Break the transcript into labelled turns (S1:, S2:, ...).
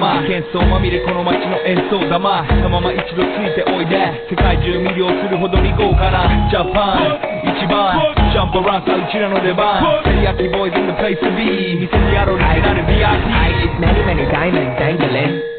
S1: 幻想ま喧騒まみれこの街の演奏玉そのまま一度ついておいで。世界中魅了するほどに豪華なジャパン。一番。ジャンプランサーうちらの出番。テリヤキボーイズ in the place to be 店にやろう。になる VIP